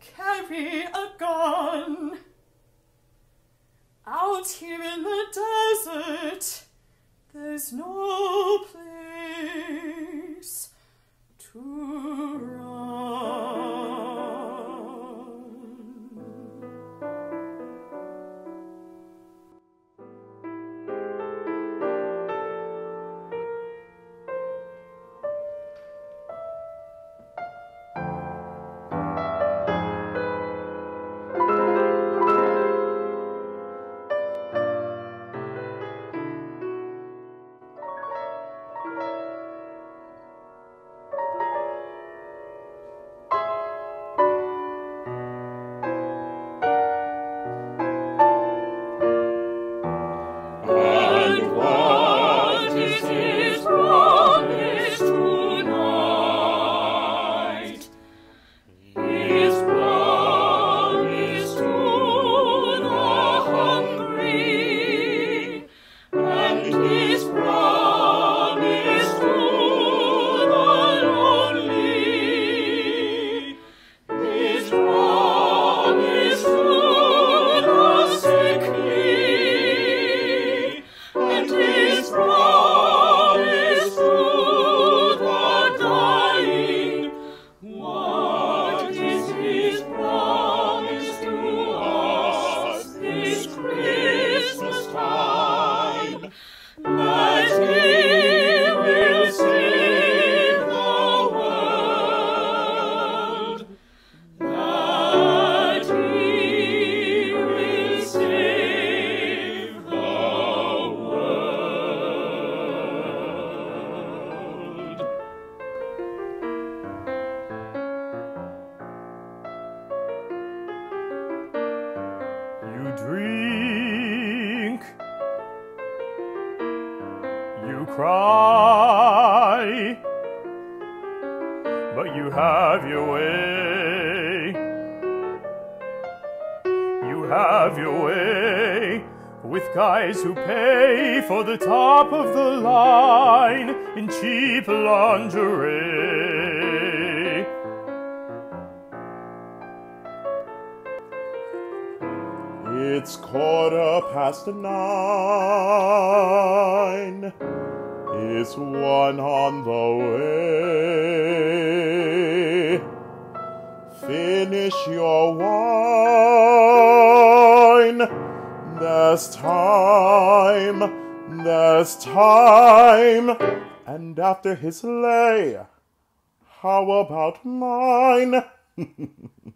carry a gun. Out here in the desert, there's no place to run. with guys who pay for the top of the line in cheap lingerie. It's quarter past nine. It's one on the way. Finish your wine. There's time, there's time. And after his lay, how about mine?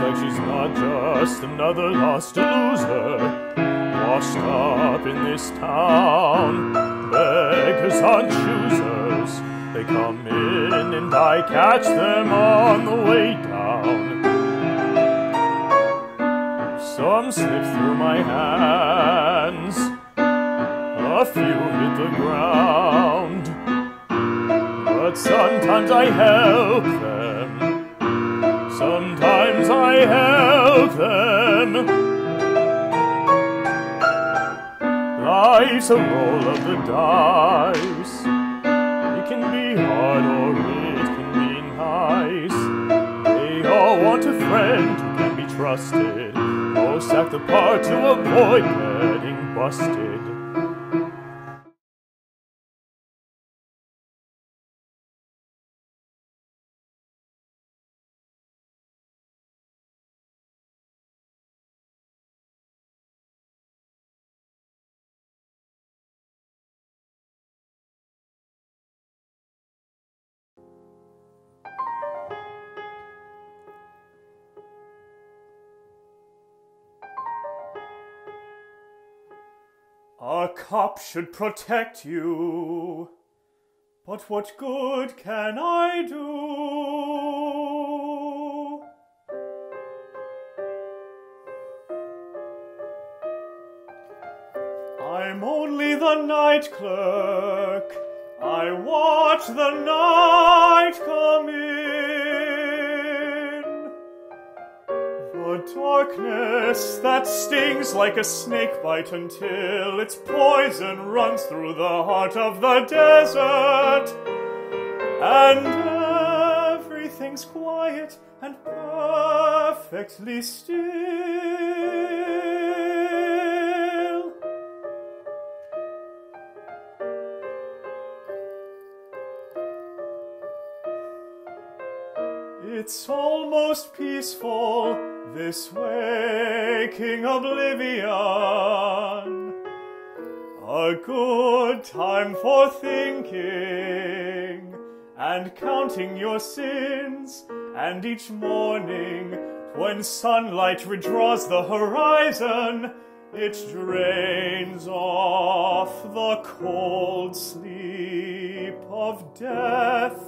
like she's not just another lost loser, washed up in this town. Beggars on choosers, they come in and I catch them on the way down. Some slip through my hands, a few hit the ground, but sometimes I help them. Sometimes I help them. Life's a roll of the dice. It can be hard or it can be nice. They all want a friend who can be trusted. Most act the part to avoid getting busted. A cop should protect you. But what good can I do? I'm only the night clerk. I watch the night come in. Darkness that stings like a snakebite until its poison runs through the heart of the desert. And everything's quiet and perfectly still. It's all almost peaceful, this waking oblivion. A good time for thinking and counting your sins, and each morning when sunlight redraws the horizon, it drains off the cold sleep of death.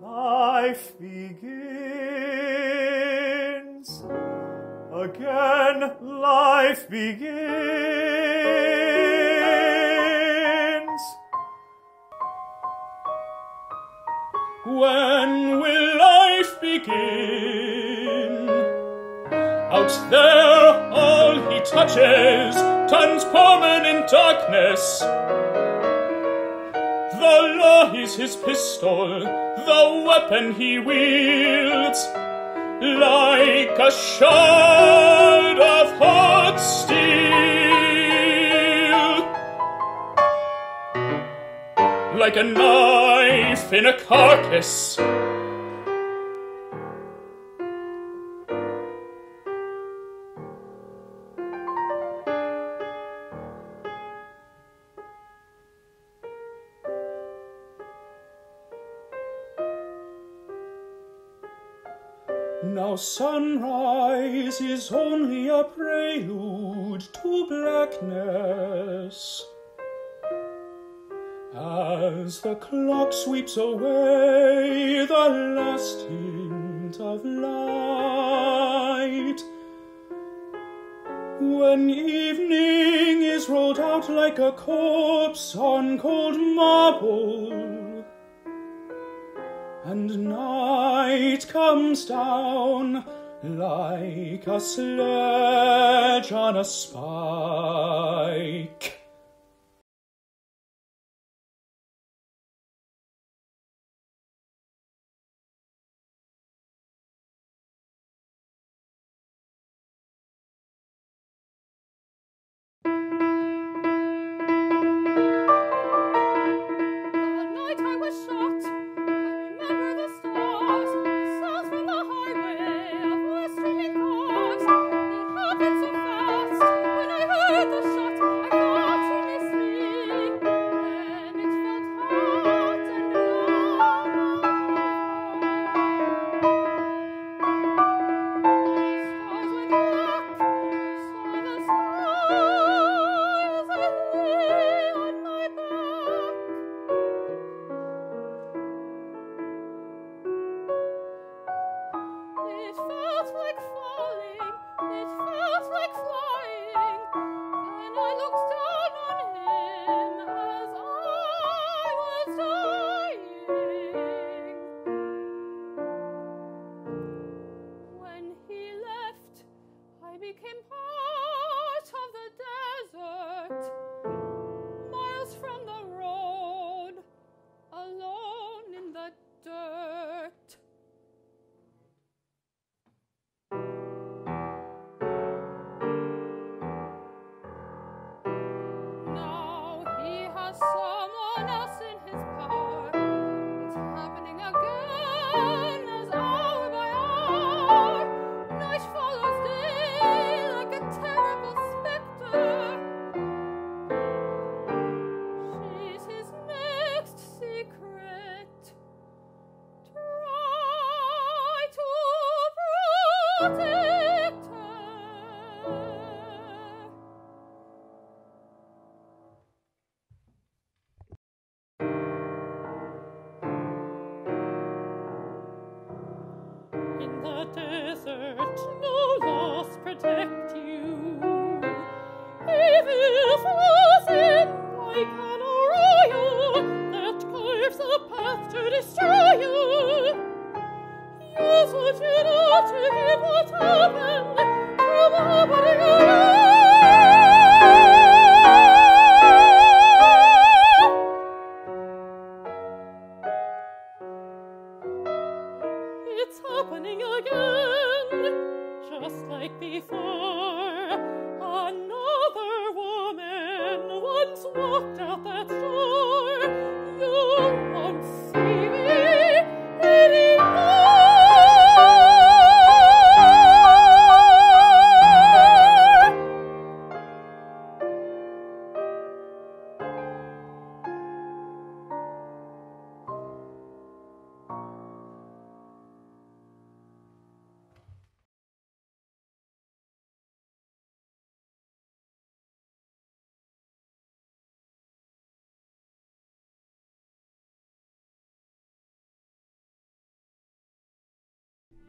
Life begins. Again, life begins. When will life begin? Out there, all he touches turns permanent darkness. The law is his pistol, the weapon he wields, like a shard of hot steel. Like a knife in a carcass. Now sunrise is only a prelude to blackness. As the clock sweeps away the last hint of light, when evening is rolled out like a corpse on cold marble, and night comes down like a sledge on a spike. Someone else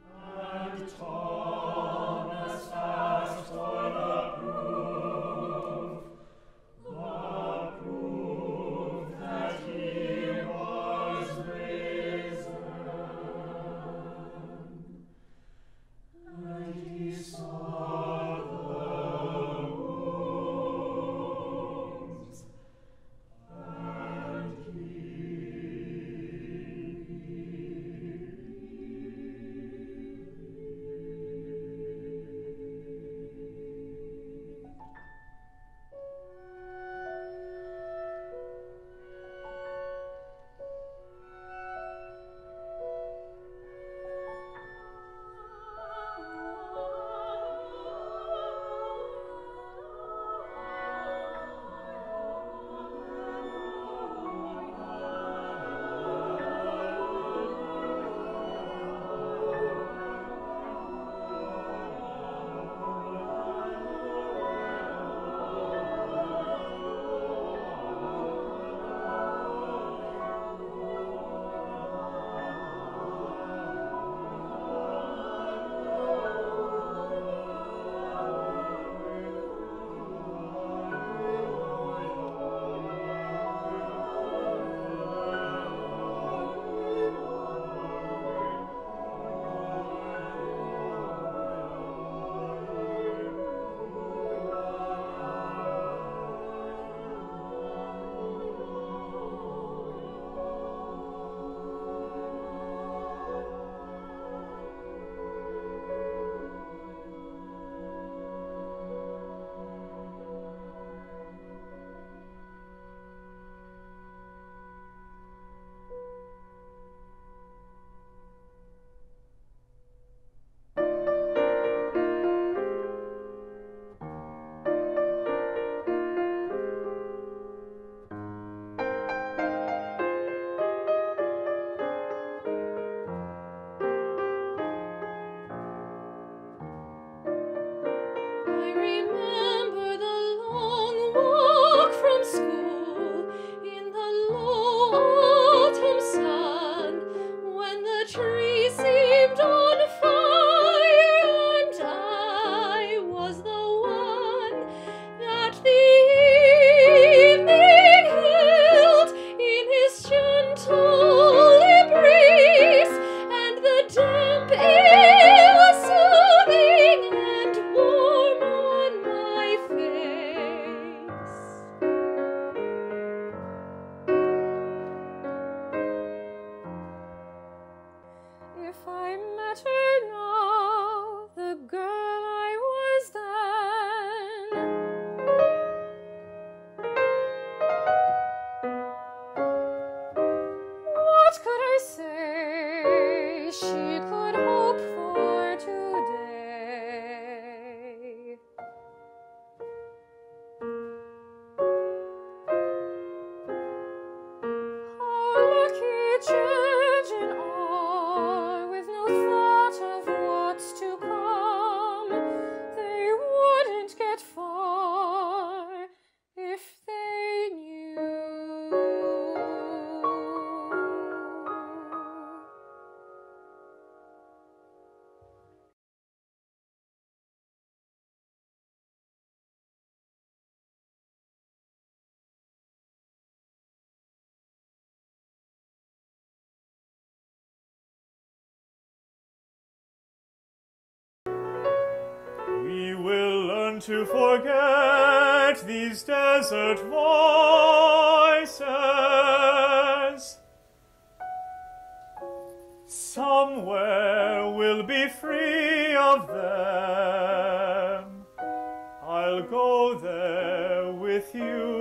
and talk. to forget these desert voices. Somewhere we'll be free of them. I'll go there with you.